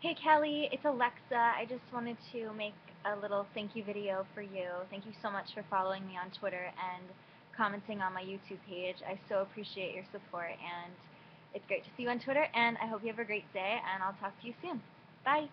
Hey Kelli, it's Alexa. I just wanted to make a little thank you video for you. Thank you so much for following me on Twitter and commenting on my YouTube page. I so appreciate your support and it's great to see you on Twitter and I hope you have a great day and I'll talk to you soon. Bye!